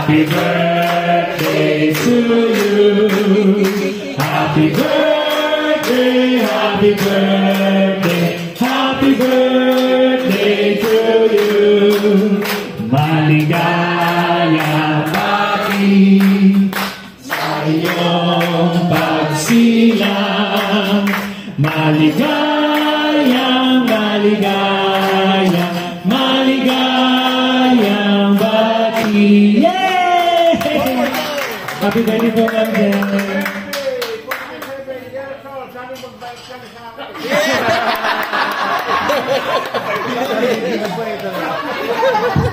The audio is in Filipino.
Happy birthday to you. Happy birthday, happy birthday, happy birthday to you. Maligaya pati sa iyong pagsilang. Maligayang, maligayang, maligayang bati. Happy birthday po, Ma'am Jen. Yeah!